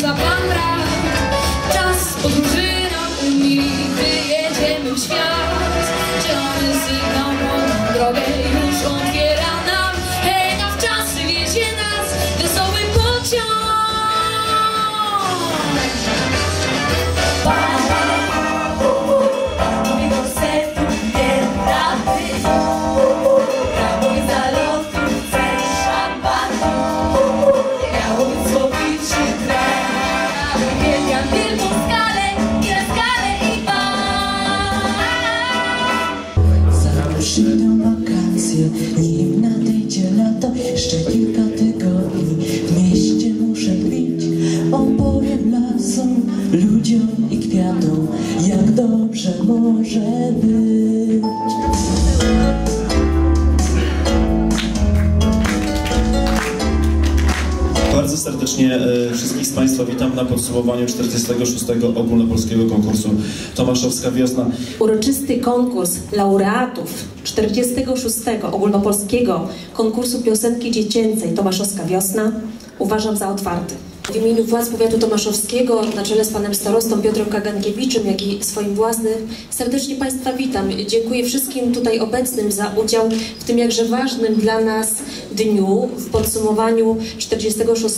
za plan Idą wakacje, nim nadejdzie lato Jeszcze kilka tygodni w mieście muszę być Opowiem lasom, ludziom i kwiatom Jak dobrze może być Bardzo serdecznie e, wszystkich z Państwa witam na podsumowaniu 46. ogólnopolskiego konkursu Tomaszowska Wiosna. Uroczysty konkurs laureatów 46. ogólnopolskiego konkursu piosenki dziecięcej Tomaszowska Wiosna uważam za otwarty. W imieniu władz powiatu tomaszowskiego na czele z panem starostą Piotrem Kagankiewiczem, jak i swoim własnym serdecznie Państwa witam. Dziękuję wszystkim tutaj obecnym za udział w tym jakże ważnym dla nas dniu w podsumowaniu 46.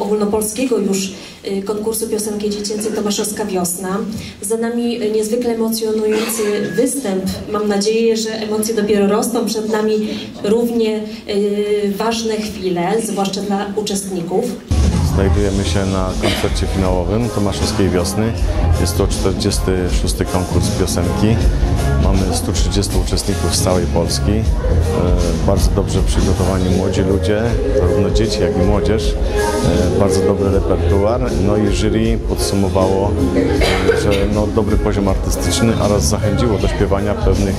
ogólnopolskiego już y, konkursu piosenki dziecięcej Tomaszowska Wiosna. Za nami niezwykle emocjonujący występ. Mam nadzieję, że emocje dopiero rosną. Przed nami równie y, ważne chwile, zwłaszcza dla uczestników. Znajdujemy się na koncercie finałowym Tomaszowskiej Wiosny. Jest to 46. konkurs piosenki. Mamy 130 uczestników z całej Polski. E, Bardzo dobrze przygotowani młodzi ludzie, zarówno dzieci, jak i młodzież. E, Bardzo dobry repertuar. No i jury podsumowało, e, że no, dobry poziom artystyczny oraz zachęciło do śpiewania pewnych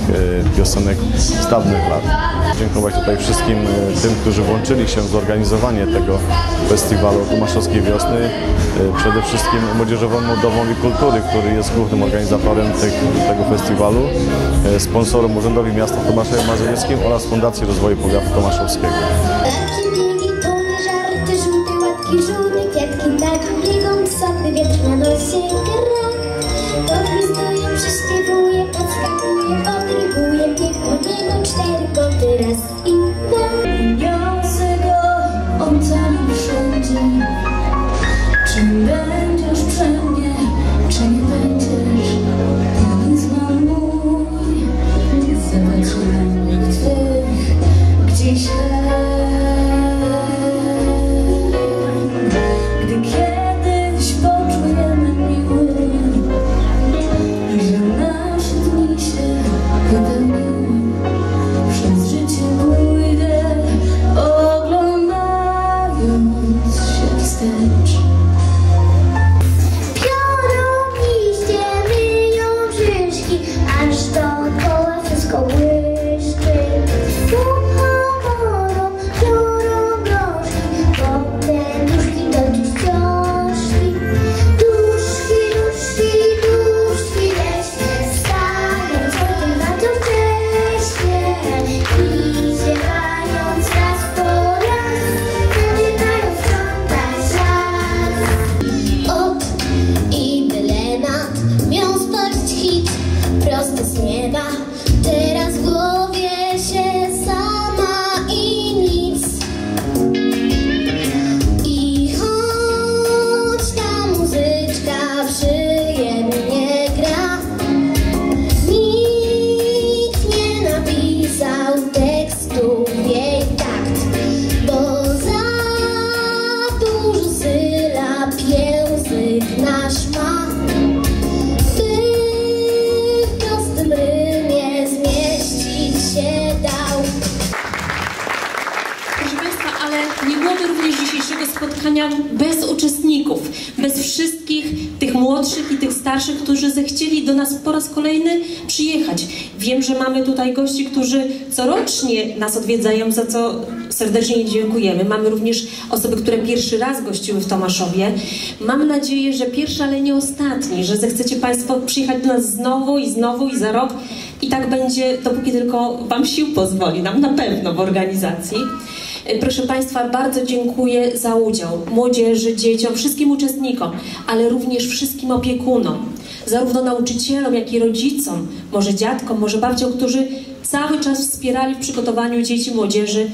piosenek z dawnych lat. Dziękować tutaj wszystkim tym, którzy włączyli się w zorganizowanie tego festiwalu Tomaszowskiej Wiosny. Przede wszystkim Młodzieżowemu Domowi Kultury, który jest głównym organizatorem tego festiwalu, e, sponsorem Urzędowi Miasta Tomaszowa Mazowieckim oraz Fundacji Rozwoju Powiatu Tomaszowskiego. Nie byłoby również dzisiejszego spotkania bez uczestników, bez wszystkich tych młodszych i tych starszych, którzy zechcieli do nas po raz kolejny przyjechać. Wiem, że mamy tutaj gości, którzy corocznie nas odwiedzają, za co serdecznie dziękujemy. Mamy również osoby, które pierwszy raz gościły w Tomaszowie. Mam nadzieję, że pierwszy, ale nie ostatni, że zechcecie Państwo przyjechać do nas znowu i znowu i za rok i tak będzie, dopóki tylko Wam sił pozwoli, nam na pewno w organizacji. E, Proszę Państwa, bardzo dziękuję za udział młodzieży, dzieciom, wszystkim uczestnikom, ale również wszystkim opiekunom, zarówno nauczycielom, jak i rodzicom, może dziadkom, może babciom, którzy cały czas wspierali w przygotowaniu dzieci, młodzieży,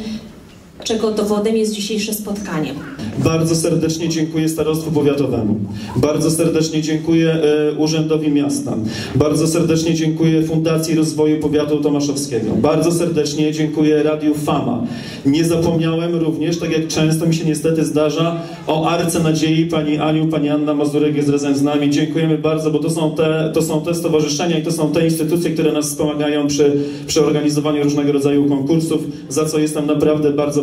czego dowodem jest dzisiejsze spotkanie. Bardzo serdecznie dziękuję Starostwu Powiatowemu. Bardzo serdecznie dziękuję e, Urzędowi Miasta. Bardzo serdecznie dziękuję Fundacji Rozwoju Powiatu Tomaszowskiego. Bardzo serdecznie dziękuję Radiu Fama. Nie zapomniałem również, tak jak często mi się niestety zdarza, o Arce Nadziei, pani Aniu, pani Anna Mazurek jest razem z nami. Dziękujemy bardzo, bo to są te, to są te stowarzyszenia i to są te instytucje, które nas wspomagają przy, przy organizowaniu różnego rodzaju konkursów, za co jestem naprawdę bardzo,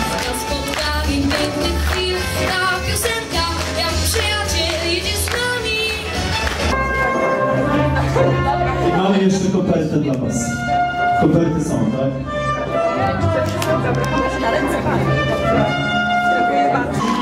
pięknych chwil, ta piosenka jak przyjaciel jedzie z nami. I mamy jeszcze kopertę dla Was. Koperty są, tak? Dziękuję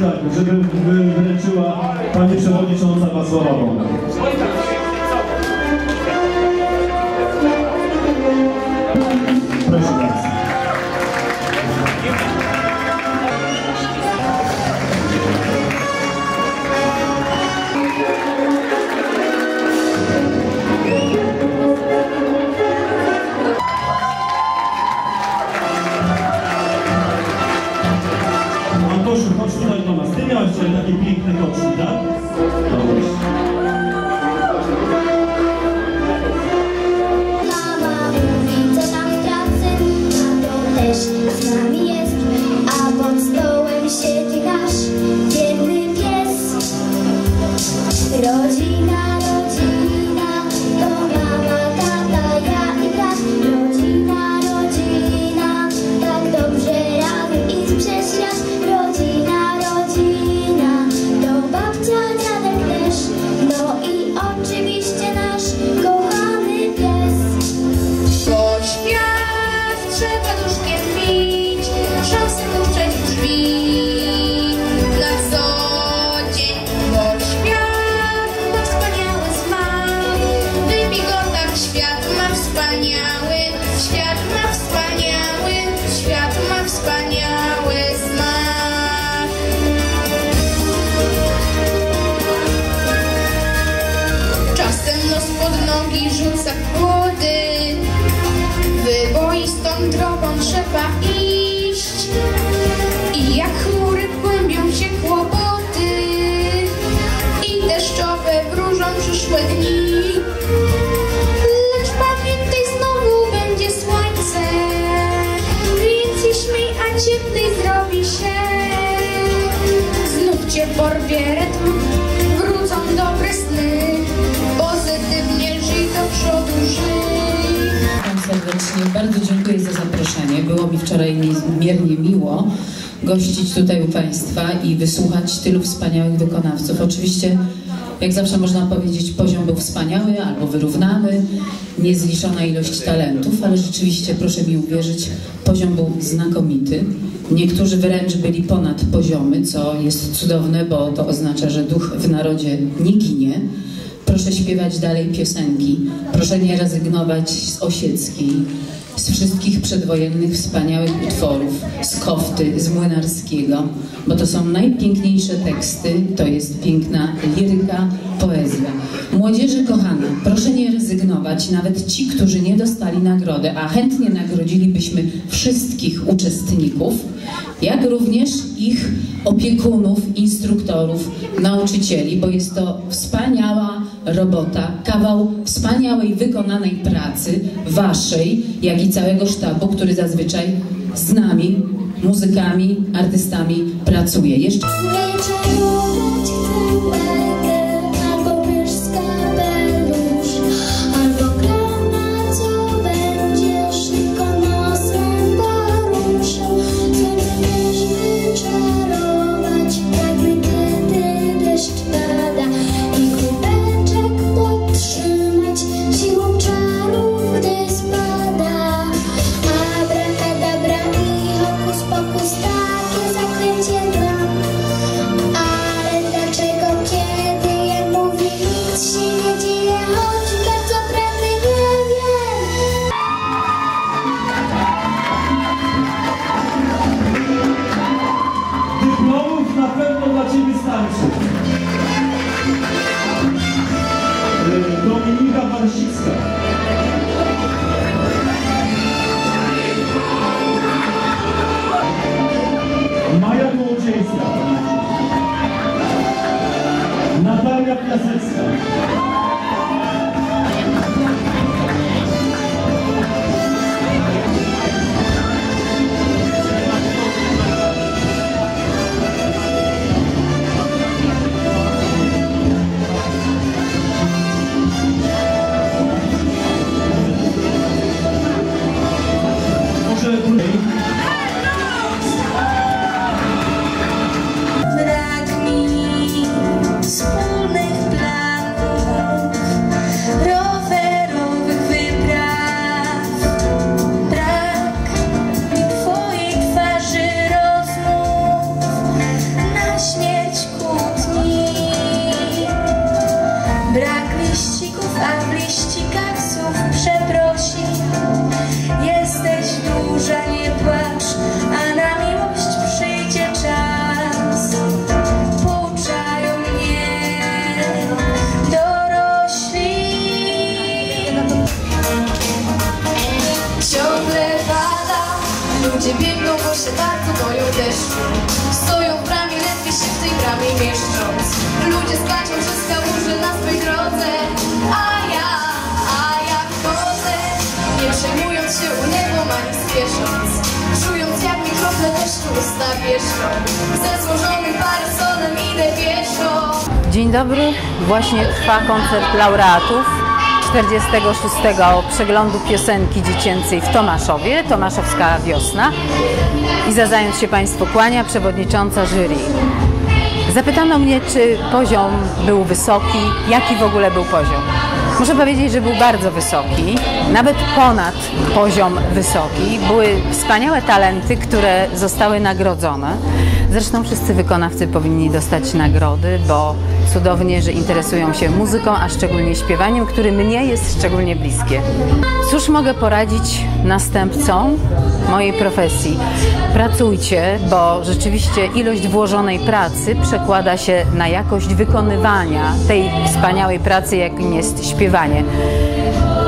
tak, żeby wy- wręczyła Pani Przewodnicząca Wacława Wąga. Serdecznie. Bardzo dziękuję za zaproszenie. Było mi wczoraj niezmiernie miło gościć tutaj u Państwa i wysłuchać tylu wspaniałych wykonawców. Oczywiście, jak zawsze można powiedzieć, poziom był wspaniały albo wyrównany, niezliczona ilość talentów, ale rzeczywiście, proszę mi uwierzyć, poziom był znakomity. Niektórzy wręcz byli ponad poziomy, co jest cudowne, bo to oznacza, że duch w narodzie nie ginie. Proszę śpiewać dalej piosenki. Proszę nie rezygnować z Osieckiej, z wszystkich przedwojennych wspaniałych utworów, z Kofty, z Młynarskiego, bo to są najpiękniejsze teksty, to jest piękna liryka, poezja. Młodzieży kochana, proszę nie rezygnować, nawet ci, którzy nie dostali nagrody, a chętnie nagrodzilibyśmy wszystkich uczestników, jak również ich opiekunów, instruktorów, nauczycieli, bo jest to wspaniała robota, kawał wspaniałej wykonanej pracy waszej, jak i całego sztabu, który zazwyczaj z nami, muzykami, artystami pracuje. Jeszcze ます się bardzo boją deszczu. Stoją w bramie, ledwie się w tej bramie mieszcząc Ludzie skaczą przez kałuże na swej drodze. A ja, a ja chodzę Nie przejmując się unewą ani spiesząc Czując jak mi krople deszczu usta wieszczą. Ze złożonym parasolem idę pieszo. Dzień dobry, właśnie trwa koncert laureatów 46. przeglądu piosenki dziecięcej w Tomaszowie, Tomaszowska Wiosna. I za zając się Państwu kłania przewodnicząca jury. Zapytano mnie, czy poziom był wysoki, jaki w ogóle był poziom. Muszę powiedzieć, że był bardzo wysoki, nawet ponad poziom wysoki. Były wspaniałe talenty, które zostały nagrodzone. Zresztą wszyscy wykonawcy powinni dostać nagrody, bo cudownie, że interesują się muzyką, a szczególnie śpiewaniem, który mnie jest szczególnie bliskie. Cóż mogę poradzić następcom mojej profesji? Pracujcie, bo rzeczywiście ilość włożonej pracy przekłada się na jakość wykonywania tej wspaniałej pracy, jakim jest śpiewanie.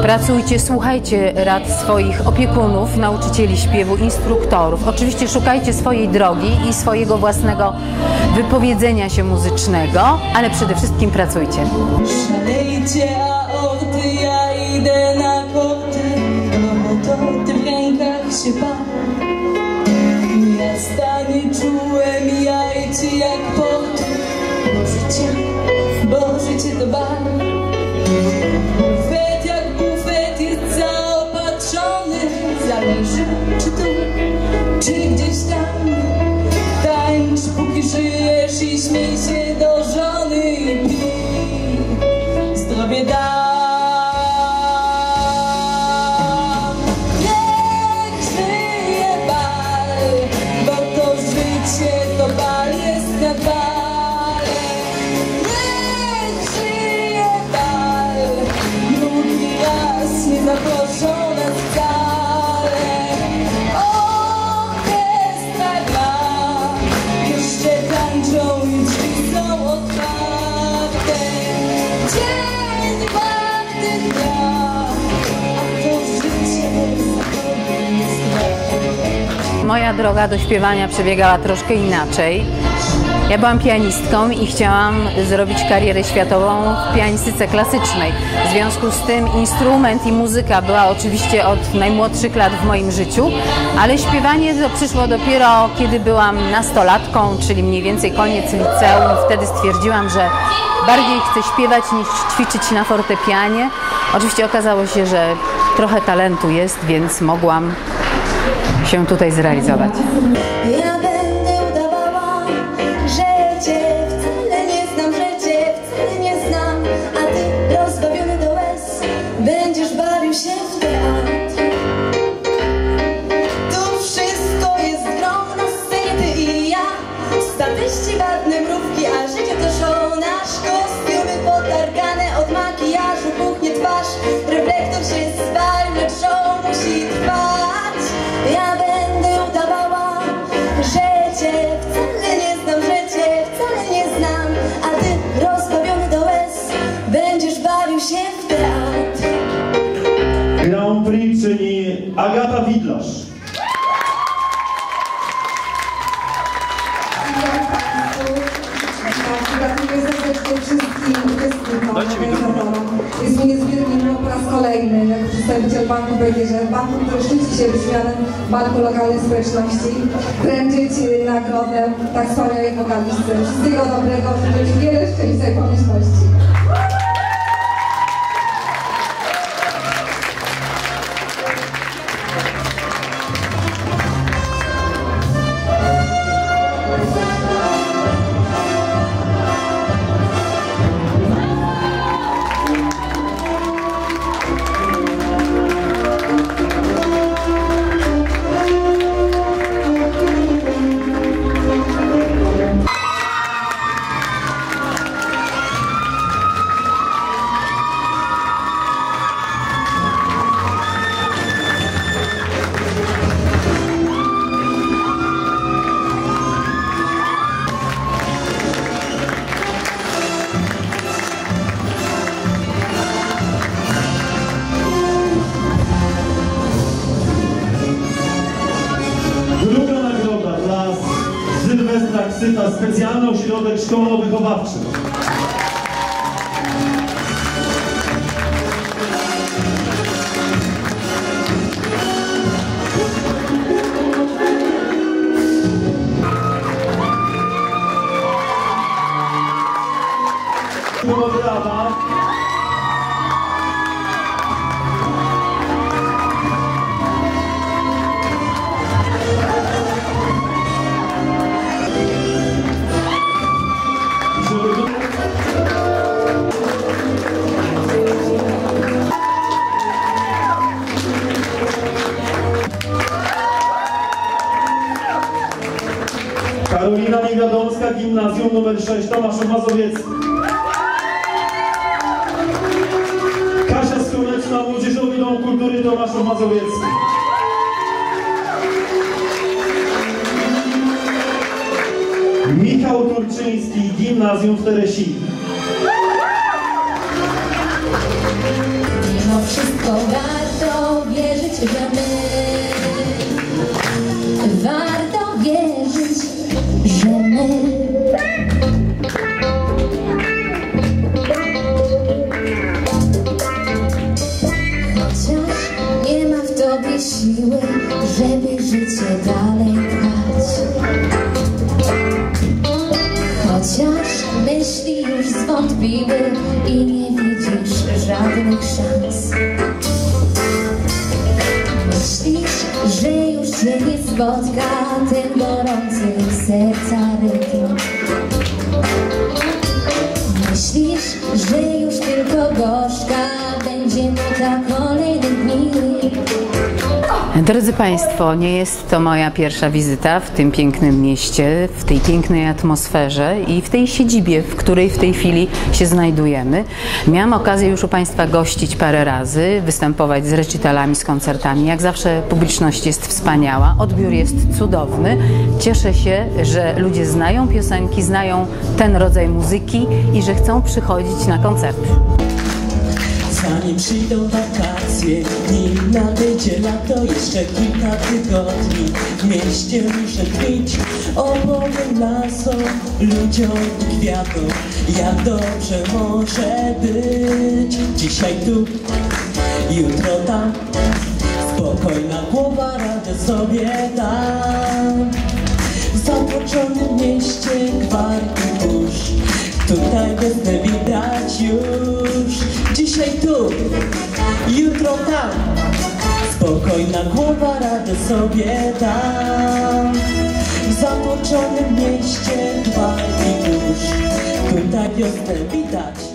Pracujcie, słuchajcie rad swoich opiekunów, nauczycieli śpiewu, instruktorów. Oczywiście szukajcie swojej drogi i swojego własnego wypowiedzenia się muzycznego, ale przede wszystkim pracujcie. Szalejcie aorty, ja idę na korty Robototy w rękach się pan czy gdzieś Moja droga do śpiewania przebiegała troszkę inaczej. Ja byłam pianistką i chciałam zrobić karierę światową w pianistyce klasycznej. W związku z tym instrument i muzyka była oczywiście od najmłodszych lat w moim życiu, ale śpiewanie to przyszło dopiero kiedy byłam nastolatką, czyli mniej więcej koniec liceum. Wtedy stwierdziłam, że bardziej chcę śpiewać niż ćwiczyć na fortepianie. Oczywiście okazało się, że trochę talentu jest, więc mogłam się tutaj zrealizować. Grand Prix czyni Agata Widlarz. Gratuluję serdecznie wszystkim uczestnikom, organizatorom. Jest mi niezmiernie miło po raz kolejny, jako przedstawiciel banku PGŻ, banku, który szczyci się wyśmianem Banku Lokalnej Społeczności, wręczyć y, nagrodę tak wspaniałej wokalistce. Wszystkiego dobrego, życzę wiele szczęścia i pomyślności. Specjalny ośrodek szkolno-wychowawczy. Nr 6, Tomaszów Mazowiecki. Kasia Skromeczna, Młodzieżowy Dom Kultury Tomaszów Mazowiecki. Michał Turczyński, gimnazjum w Teresi. Że już tylko gorzka będzie nuta kolejnych. dni Drodzy Państwo, nie jest to moja pierwsza wizyta w tym pięknym mieście, w tej pięknej atmosferze i w tej siedzibie, w której w tej chwili się znajdujemy. Miałam okazję już u Państwa gościć parę razy, występować z recitalami, z koncertami. Jak zawsze publiczność jest wspaniała, odbiór jest cudowny. Cieszę się, że ludzie znają piosenki, znają ten rodzaj muzyki i że chcą przychodzić na koncerty. Zanim przyjdą wakacje wakacje, nim nadejdzie lato Jeszcze kilka tygodni. W mieście muszę tlić Opowiem lasom, ludziom i kwiatom. Jak dobrze może być. Dzisiaj tu, jutro tam. Spokojna głowa, radę sobie dam. W zatłoczonym mieście gwar i burz. Tutaj wiosnę widać już Dzisiaj tu, jutro tam. Spokojna głowa, radę sobie dam. W zatłoczonym mieście gwar i burz Tutaj wiosnę widać